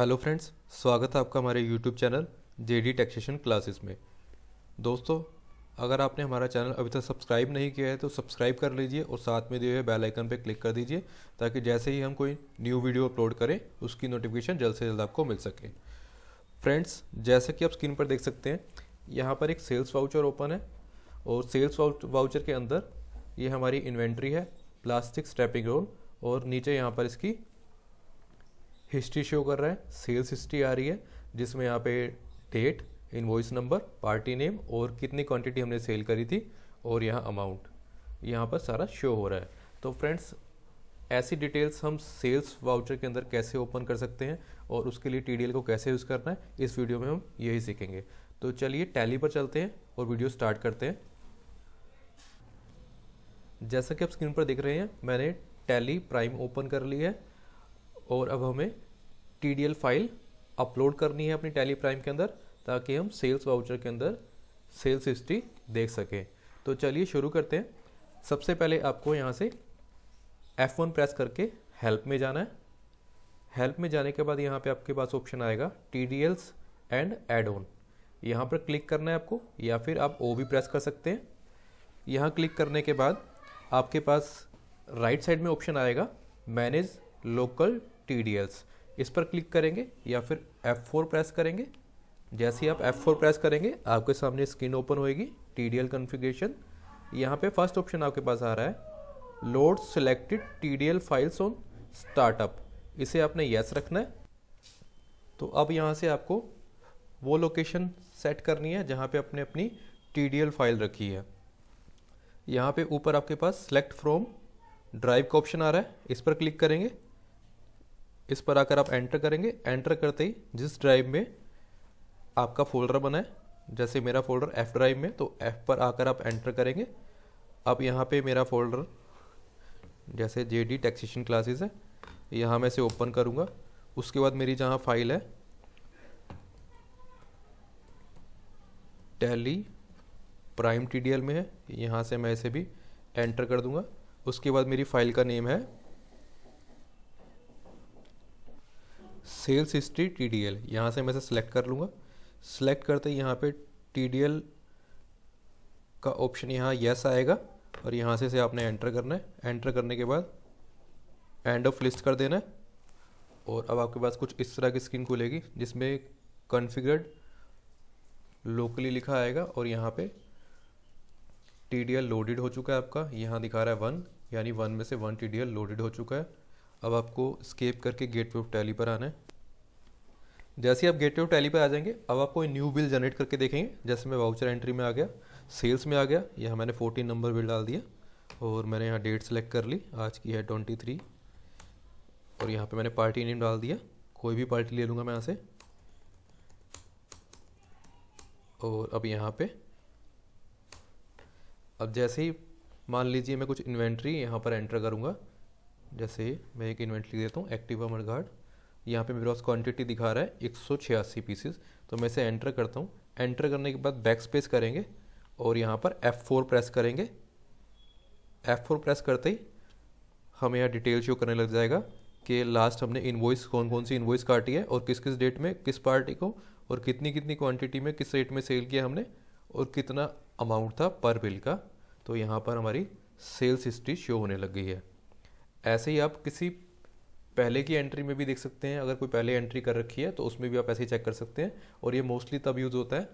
Hello friends, स्वागत है आपका हमारे YouTube channel J D taxation classes में। दोस्तों, अगर आपने हमारा चैनल अभी तक सब्सक्राइब नहीं किया है तो सब्सक्राइब कर लीजिए और साथ में दिए हुए बेल आइकन पर क्लिक कर दीजिए, ताकि जैसे ही हम कोई न्यू वीडियो अपलोड करें, उसकी नोटिफिकेशन जल्द से जल्द आपको मिल सके। फ्रेंड्स, जैसे कि आप स्क्रीन पर देख सकते हैं, यहाँ पर एक सेल्स वाउचर ओपन है, और सेल्स वाउचर के अंदर ये हमारी इन्वेंट्री है प्लास्टिक स्ट्रैपिंग रोल और नीचे यहाँ पर इसकी हिस्ट्री शो कर रहा है सेल्स हिस्ट्री आ रही है, जिसमें यहाँ पे date invoice number party name और कितनी क्वांटिटी हमने सेल करी थी और यहाँ अमाउंट यहाँ पर सारा शो हो रहा है। तो फ्रेंड्स ऐसी डिटेल्स हम सेल्स वाउचर के अंदर कैसे ओपन कर सकते हैं और उसके लिए टी को कैसे यूज़ करना है, इस वीडियो में हम यही सीखेंगे। तो चलिए टैली पर चलते हैं और वीडियो स्टार्ट करते हैं। जैसा कि आप स्क्रीन पर देख रहे हैं, मैंने टैली प्राइम ओपन कर ली है। और अब हमें टीडीएल फ़ाइल अपलोड करनी है अपनी टैली प्राइम के अंदर, ताकि हम सेल्स वाउचर के अंदर सेल्स हिस्ट्री देख सकें। तो चलिए शुरू करते हैं। सबसे पहले आपको यहाँ से F1 प्रेस करके हेल्प में जाना है। हेल्प में जाने के बाद यहाँ पे आपके पास ऑप्शन आएगा T D Ls and add on यहाँ पर क्लिक करना है आपको, या फिर आप ओ भी प्रेस कर सकते हैं। यहाँ क्लिक करने के बाद आपके पास राइट साइड में ऑप्शन आएगा मैनेज लोकल टी इस पर क्लिक करेंगे या फिर F4 प्रेस करेंगे। जैसे ही आप F4 प्रेस करेंगे, आपके सामने स्क्रीन ओपन होएगी टी डी एल कन्फिग्रेशन यहाँ पे फ़र्स्ट ऑप्शन आपके पास आ रहा है load selected T D L files on startup इसे आपने यस रखना है। तो अब यहाँ से आपको वो लोकेशन सेट करनी है जहाँ पे आपने अपनी टी डी एल फ़ाइल रखी है। यहाँ पे ऊपर आपके पास सेलेक्ट फ्रॉम ड्राइव का ऑप्शन आ रहा है। इस पर क्लिक करेंगे। इस पर आकर आप एंटर करेंगे। एंटर करते ही जिस ड्राइव में आपका फोल्डर बना है, जैसे मेरा फोल्डर एफ़ ड्राइव में तो एफ़ पर आकर आप एंटर करेंगे। अब यहाँ पे मेरा फोल्डर जैसे जे डी टैक्सेशन क्लासेस है, यहाँ मैं इसे ओपन करूँगा। उसके बाद मेरी जहाँ फ़ाइल है टैली प्राइम टीडीएल में है, यहाँ से मैं इसे भी एंटर कर दूँगा। उसके बाद मेरी फ़ाइल का नेम है sales history T D L यहाँ से मैं इसे सेलेक्ट कर लूँगा। सेलेक्ट करते ही यहाँ पे टी डी एल का ऑप्शन यहाँ यस आएगा और यहाँ से इसे आपने एंटर करना है। एंटर करने के बाद एंड ऑफ़ लिस्ट कर देना है। और अब आपके पास कुछ इस तरह की स्क्रीन खुलेगी जिसमें कॉन्फ़िगर्ड लोकली लिखा आएगा और यहाँ पे टी डी एल लोडेड हो चुका है आपका। यहाँ दिखा रहा है वन यानी वन में से one T D L loaded हो चुका है। अब आपको स्केप करके गेट ऑफ़ टैली पर आना है। जैसे ही आप गेट ऑफ़ टैली पर आ जाएँगे, अब आप कोई न्यू बिल जनरेट करके देखेंगे। जैसे मैं वाउचर एंट्री में आ गया सेल्स में आ गया, यहाँ मैंने फोर्टीन नंबर बिल डाल दिया और मैंने यहाँ डेट सेलेक्ट कर ली। आज की है ट्वेंटी थ्री और यहाँ पे मैंने पार्टी नेम डाल दिया। कोई भी पार्टी ले लूँगा मैं यहाँ से। और अब यहाँ पे, अब जैसे ही मान लीजिए मैं कुछ इन्वेंट्री यहाँ पर एंटर करूँगा जैसे मैं एक इन्वेंट्री देता हूँ एक्टिवा मडगार्ड यहाँ पे मेरे पास क्वांटिटी दिखा रहा है, एक सौ छियासी पीसीस तो मैं इसे एंटर करता हूँ। एंटर करने के बाद बैक स्पेस करेंगे और यहाँ पर F4 प्रेस करेंगे। F4 प्रेस करते ही हमें यहाँ डिटेल शो करने लग जाएगा कि लास्ट हमने इन्वॉइस कौन कौन सी इन्वॉइस काटी है और किस किस डेट में, किस पार्टी को और कितनी कितनी क्वांटिटी में, किस रेट में सेल किया हमने और कितना अमाउंट था पर बिल का। तो यहाँ पर हमारी सेल्स हिस्ट्री शो होने लग गई है। ऐसे ही आप किसी पहले की एंट्री में भी देख सकते हैं। अगर कोई पहले एंट्री कर रखी है तो उसमें भी आप ऐसे ही चेक कर सकते हैं। और ये मोस्टली तब यूज़ होता है,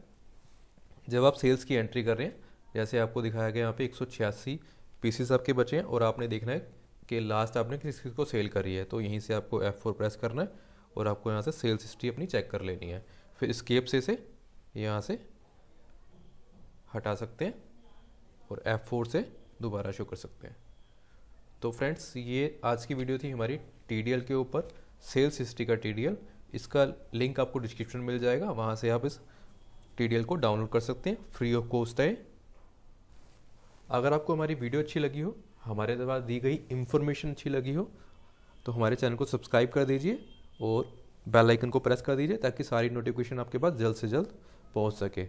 जब आप सेल्स की एंट्री कर रहे हैं। जैसे आपको दिखाया गया यहाँ पे एक सौ छियासी पीसीस आपके बचे हैं, और आपने देखना है कि लास्ट आपने किस किस को सेल करी है। तो यहीं से आपको एफ़ फोर प्रेस करना है, और आपको यहाँ से सेल्स हिस्ट्री अपनी चेक कर लेनी है। फिर स्केप से से यहाँ से हटा सकते हैं, और एफ़ फोर से दोबारा शो कर सकते हैं। तो फ्रेंड्स, ये आज की वीडियो थी हमारी टीडीएल के ऊपर, सेल्स हिस्ट्री का टीडीएल इसका लिंक आपको डिस्क्रिप्शन मिल जाएगा, वहाँ से आप इस टीडीएल को डाउनलोड कर सकते हैं, फ्री ऑफ़ कॉस्ट है। अगर आपको हमारी वीडियो अच्छी लगी हो, हमारे द्वारा दी गई इन्फॉर्मेशन अच्छी लगी हो तो हमारे चैनल को सब्सक्राइब कर दीजिए और बेल आइकन को प्रेस कर दीजिए ताकि सारी नोटिफिकेशन आपके पास जल्द से जल्द पहुँच सके।